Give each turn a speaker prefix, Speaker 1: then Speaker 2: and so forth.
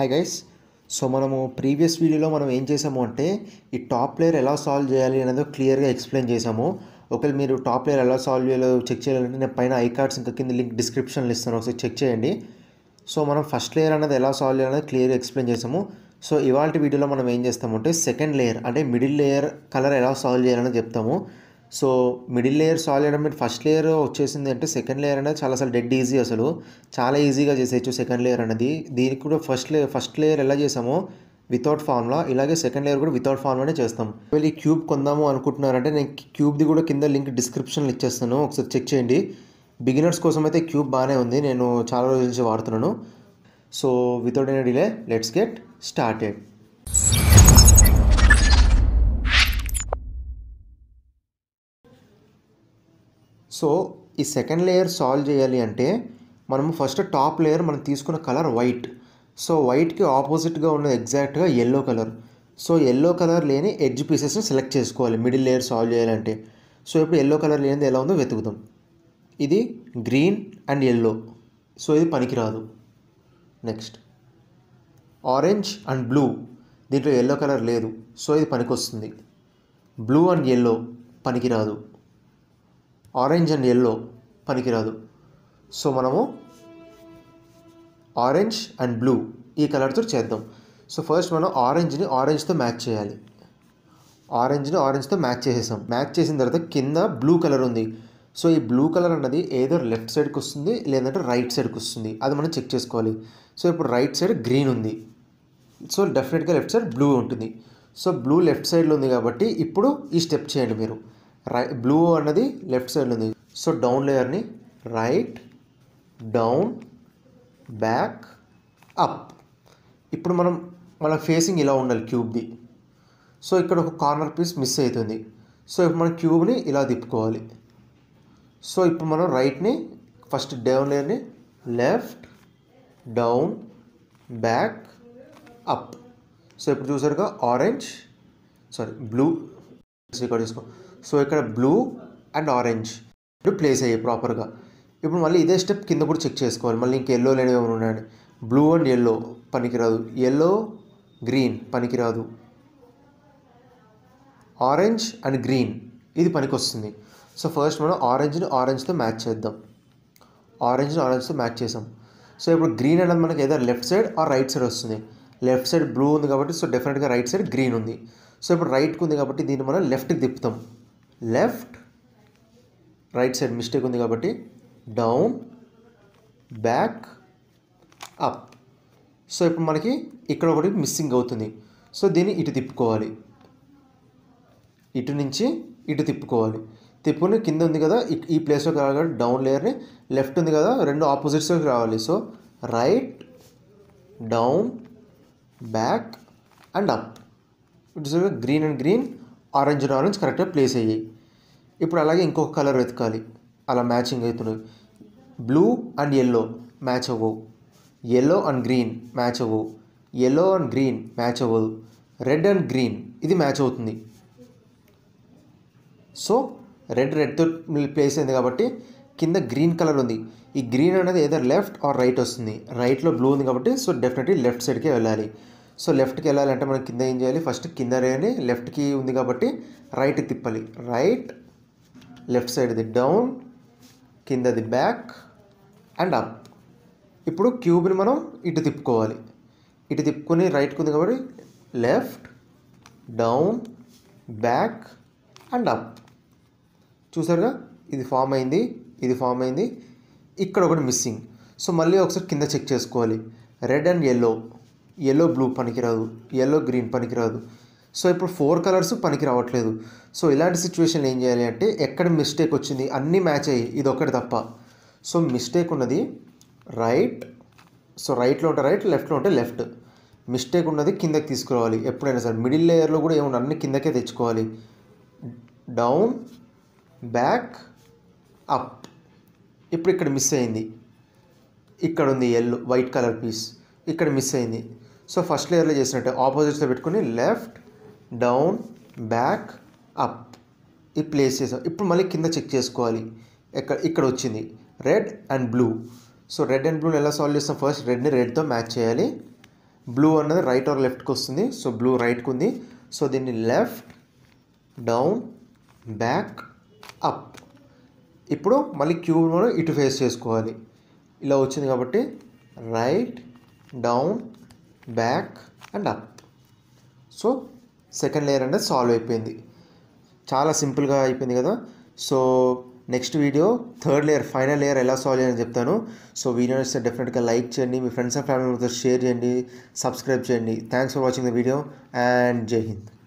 Speaker 1: Hi guys so మనము previous వీడియోలో మనం ఏం చేసాము అంటే ఈ టాప్ లేయర్ ఎలా సాల్వ్ చేయాలి అనేది క్లియర్గా ఎక్స్ప్లెయిన్ చేసాము. ఒకవేళ మీరు టాప్ లేయర్ ఎలా సాల్వ్ చేయాలో చెక్ చేయాలంటే నేను పైన ఐ కార్డ్స్ ఇంకా కింద లింక్ డిస్క్రిప్షన్లో ఇస్తాను. ఒకసారి చెక్ చేయండి. సో మనం ఫస్ట్ లేయర్ అనేది ఎలా సాల్వ్ చేయాలనేది క్లియర్గా ఎక్స్ప్లెయిన్ చేసాము. సో ఇవాళ వీడియోలో మనం ఏం చేస్తామంటే సెకండ్ లేయర్ అంటే మిడిల్ లేయర్ కలర్ ఎలా సాల్వ్ చేయాలని చెప్తాము. సో మిడిల్ లేయర్ సాల్వ్ చేయడం మీరు ఫస్ట్ లేయర్ వచ్చేసింది అంటే సెకండ్ లేయర్ అనేది చాలా అసలు డెడ్ ఈజీ అసలు. చాలా ఈజీగా చేసేయచ్చు సెకండ్ లేయర్ అనేది. దీనికి కూడా ఫస్ట్ లేయర్ ఫస్ట్ లేయర్ ఎలా చేసామో వితౌట్ ఫార్ములా ఇలాగే సెకండ్ లేయర్ కూడా వితౌట్ ఫార్ములానే చేస్తాం. ఒకవేళ ఈ క్యూబ్ కొందాము అనుకుంటున్నారంటే నేను క్యూబ్ది కూడా కింద లింక్ డిస్క్రిప్షన్లో ఇచ్చేస్తాను. ఒకసారి చెక్ చేయండి. బిగినర్స్ కోసం అయితే క్యూబ్ బాగానే ఉంది. నేను చాలా రోజుల నుంచి వాడుతున్నాను. So without any delay let's get started. So ఈ సెకండ్ లేయర్ సాల్వ్ చేయాలి అంటే మనము ఫస్ట్ టాప్ లేయర్ మనం తీసుకున్న కలర్ వైట్ సో వైట్కి ఆపోజిట్గా ఉన్నది ఎగ్జాక్ట్గా yellow colour so yellow colour లేని ఎడ్జ్ పీసెస్ని సెలెక్ట్ చేసుకోవాలి మిడిల్ లేయర్ సాల్వ్ చేయాలంటే. సో ఇప్పుడు ఎల్లో కలర్ లేనిది ఎలా ఉందో వెతుకుదాం. ఇది గ్రీన్ అండ్ ఎల్లో సో ఇది పనికిరాదు. నెక్స్ట్ ఆరెంజ్ అండ్ బ్లూ దీంట్లో ఎల్లో కలర్ లేదు. సో ఇది పనికొస్తుంది. బ్లూ అండ్ ఎల్లో పనికిరాదు. ఆరెంజ్ అండ్ ఎల్లో పనికిరాదు. సో మనము ఆరెంజ్ అండ్ బ్లూ ఈ కలర్తో చేద్దాం. సో ఫస్ట్ మనం ఆరెంజ్ని ఆరెంజ్తో మ్యాచ్ చేయాలి. ఆరెంజ్ని ఆరెంజ్తో మ్యాచ్ చేసేసాం. మ్యాచ్ చేసిన తర్వాత కింద బ్లూ కలర్ ఉంది. సో ఈ బ్లూ కలర్ అన్నది ఏదో లెఫ్ట్ సైడ్కి వస్తుంది లేదంటే రైట్ సైడ్కి వస్తుంది. అది మనం చెక్ చేసుకోవాలి. సో ఇప్పుడు రైట్ సైడ్ గ్రీన్ ఉంది. సో డెఫినెట్గా లెఫ్ట్ సైడ్ బ్లూ ఉంటుంది. సో బ్లూ లెఫ్ట్ సైడ్లో ఉంది కాబట్టి ఇప్పుడు ఈ స్టెప్ చేయండి మీరు. రై బ్లూ అన్నది లెఫ్ట్ సైడ్లో ఉంది. సో డౌన్ లేయర్ని రైట్ డౌన్ బ్యాక్ అప్. ఇప్పుడు మనం మన ఫేసింగ్ ఇలా ఉండాలి క్యూబ్ది సో ఇక్కడ ఒక కార్నర్ పీస్ మిస్ అవుతుంది. సో ఇప్పుడు మనం క్యూబ్ని ఇలా తిప్పుకోవాలి. సో ఇప్పుడు మనం రైట్ని ఫస్ట్ డౌన్ లేయర్ని left down back up. So ఇప్పుడు చూసారుగా ఆరెంజ్ సారీ బ్లూ. రికార్డ్ చేసుకో సో ఇక్కడ బ్లూ అండ్ ఆరెంజ్ ఇప్పుడు ప్లేస్ అయ్యాయి ప్రాపర్గా ఇప్పుడు మళ్ళీ ఇదే స్టెప్ కింద కూడా చెక్ చేసుకోవాలి. మళ్ళీ ఇంక ఎల్లో లేనివి ఏమైనా ఉన్నాయండి. బ్లూ అండ్ ఎల్లో పనికిరాదు. ఎల్లో గ్రీన్ పనికిరాదు. ఆరెంజ్ అండ్ గ్రీన్ ఇది పనికొస్తుంది. సో ఫస్ట్ మనం ఆరెంజ్ని ఆరెంజ్తో మ్యాచ్ చేద్దాం. ఆరెంజ్ని ఆరెంజ్తో మ్యాచ్ చేసాం. సో ఇప్పుడు గ్రీన్ అనేది మనకి ఏదో left side or right side వస్తుంది. లెఫ్ట్ సైడ్ బ్లూ ఉంది కాబట్టి సో డెఫినెట్గా రైట్ సైడ్ గ్రీన్ ఉంది. సో ఇప్పుడు రైట్కి ఉంది కాబట్టి దీన్ని మనం లెఫ్ట్కి తిప్పుతాం. లెఫ్ట్ రైట్ సైడ్ మిస్టేక్ ఉంది కాబట్టి డౌన్ బ్యాక్ అప్. సో ఇప్పుడు మనకి ఇక్కడ ఒకటి మిస్సింగ్ అవుతుంది. సో దీన్ని ఇటు తిప్పుకోవాలి. ఇటు నుంచి ఇటు తిప్పుకోవాలి. తిప్పుని కింద ఉంది కదా ఈ ప్లేస్లోకి రావాలి డౌన్ లేయర్ని లెఫ్ట్ ఉంది కదా రెండు ఆపోజిట్స్లోకి రావాలి. So right down back and up. It's green and green. Orange orange కరెక్ట్గా ప్లేస్ అయ్యాయి. ఇప్పుడు అలాగే ఇంకొక కలర్ వెతకాలి. అలా మ్యాచింగ్ అవుతున్నాయి. బ్లూ అండ్ ఎల్లో మ్యాచ్ అవ్వవు. ఎల్లో అండ్ గ్రీన్ మ్యాచ్ అవ్వవు. ఎల్లో అండ్ గ్రీన్ మ్యాచ్ అవ్వదు. రెడ్ అండ్ గ్రీన్ ఇది మ్యాచ్ అవుతుంది. సో రెడ్ రెడ్తో ప్లేస్ అయింది కాబట్టి కింద గ్రీన్ కలర్ ఉంది. ఈ గ్రీన్ అనేది ఏదో లెఫ్ట్ ఆర్ రైట్ వస్తుంది. రైట్లో బ్లూ ఉంది కాబట్టి సో డెఫినెట్లీ లెఫ్ట్ సైడ్కే వెళ్ళాలి. సో లెఫ్ట్కి వెళ్ళాలంటే మనం కింద ఏం చేయాలి? ఫస్ట్ కింద రేని లెఫ్ట్కి ఉంది కాబట్టి రైట్ తిప్పాలి. రైట్ లెఫ్ట్ సైడ్ది డౌన్ కిందది బ్యాక్ అండ్ అప్. ఇప్పుడు క్యూబ్ని మనం ఇటు తిప్పుకోవాలి. ఇటు తిప్పుకొని రైట్కి ఉంది కాబట్టి left down back and up. చూసారుగా? ఇది ఫామ్ అయింది ఇది ఫామ్ అయింది. ఇక్కడ ఒకటి మిస్సింగ్. సో మళ్ళీ ఒకసారి కింద చెక్ చేసుకోవాలి. Red and yellow. Yellow blue పనికిరాదు ఎల్లో గ్రీన్ పనికిరాదు. సో ఇప్పుడు ఫోర్ కలర్స్ పనికి రావట్లేదు. సో ఇలాంటి సిచ్యువేషన్ ఏం చేయాలి అంటే ఎక్కడ మిస్టేక్ వచ్చింది అన్నీ మ్యాచ్ అయ్యి ఇది ఒకటి తప్ప. సో మిస్టేక్ ఉన్నది రైట్ సో రైట్లో ఉంటే రైట్ లెఫ్ట్లో ఉంటే లెఫ్ట్ మిస్టేక్ ఉన్నది కిందకి తీసుకురావాలి ఎప్పుడైనా సరే. మిడిల్ లేయర్లో కూడా ఏమన్నా అన్ని కిందకే తెచ్చుకోవాలి. డౌన్ బ్యాక్ అప్ ఇప్పుడు ఇక్కడ మిస్ అయింది. ఇక్కడ ఉంది ఎల్లో వైట్ కలర్ పీస్ ఇక్కడ మిస్ అయింది. సో ఫస్ట్ లేయర్లో చేసినట్టు ఆపోజిట్స్లో పెట్టుకుని లెఫ్ట్ డౌన్ బ్యాక్ అప్. ఈ ప్లేస్ చేసాం. ఇప్పుడు మళ్ళీ కింద చెక్ చేసుకోవాలి. ఎక్కడ ఇక్కడ వచ్చింది. Red and blue. So red and బ్లూని ఎలా సాల్వ్ చేస్తాం? ఫస్ట్ రెడ్ని రెడ్తో మ్యాచ్ చేయాలి. బ్లూ అన్నది రైట్ ఆర్ లెఫ్ట్కి వస్తుంది. సో బ్లూ రైట్కి ఉంది. సో దీన్ని లెఫ్ట్ డౌన్ బ్యాక్ అప్. ఇప్పుడు మళ్ళీ క్యూబ్ మనం ఇటు ఫేస్ చేసుకోవాలి. ఇలా వచ్చింది కాబట్టి right down back and up so second layer అనేది సాల్వ్ అయిపోయింది. చాలా సింపుల్గా అయిపోయింది కదా? So next video third layer final layer ఎలా సాల్వ్ చేయాలని చెప్తాను. సో వీడియో నచ్చితే డెఫినెట్గా లైక్ చేయండి. మీ friends and family members share చేయండి. సబ్స్క్రైబ్ చేయండి. Thanks for watching the video and Jai Hind